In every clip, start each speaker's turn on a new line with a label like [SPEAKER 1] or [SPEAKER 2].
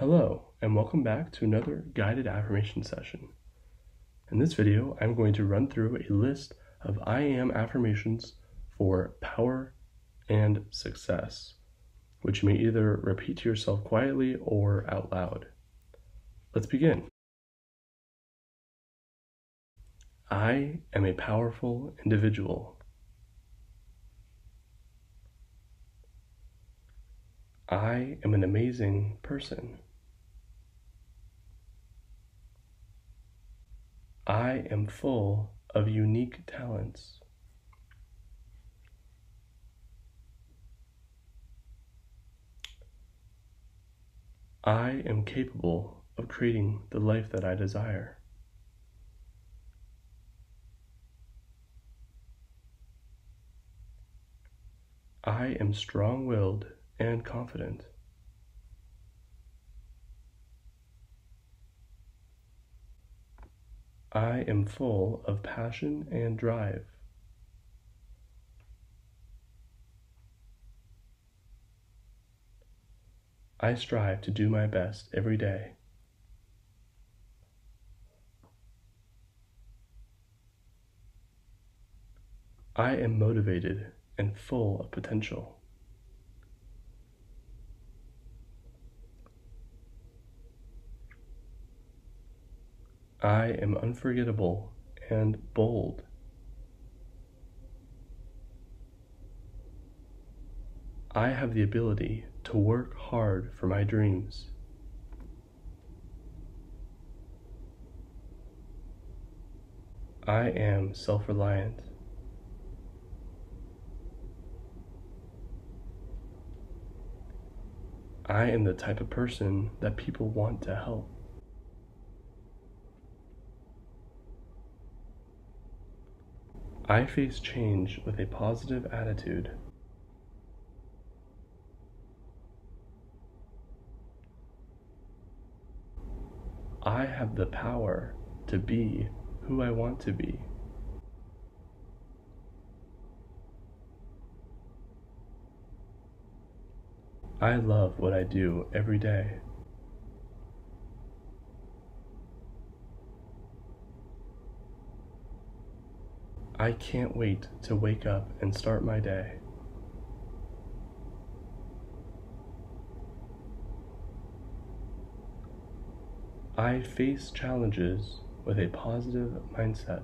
[SPEAKER 1] Hello, and welcome back to another guided affirmation session. In this video, I'm going to run through a list of I am affirmations for power and success, which you may either repeat to yourself quietly or out loud. Let's begin. I am a powerful individual. I am an amazing person. I am full of unique talents. I am capable of creating the life that I desire. I am strong willed and confident. I am full of passion and drive. I strive to do my best every day. I am motivated and full of potential. I am unforgettable and bold. I have the ability to work hard for my dreams. I am self reliant. I am the type of person that people want to help. I face change with a positive attitude. I have the power to be who I want to be. I love what I do every day. I can't wait to wake up and start my day. I face challenges with a positive mindset.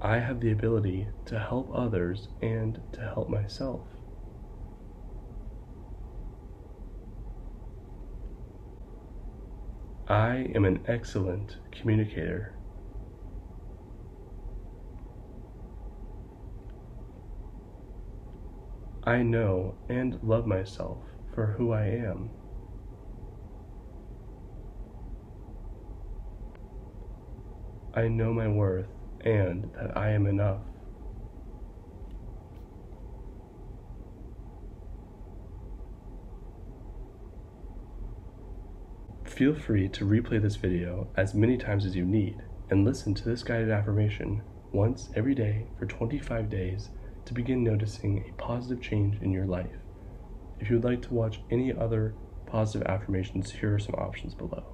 [SPEAKER 1] I have the ability to help others and to help myself. I am an excellent communicator. I know and love myself for who I am. I know my worth and that I am enough. Feel free to replay this video as many times as you need and listen to this guided affirmation once every day for 25 days to begin noticing a positive change in your life. If you would like to watch any other positive affirmations, here are some options below.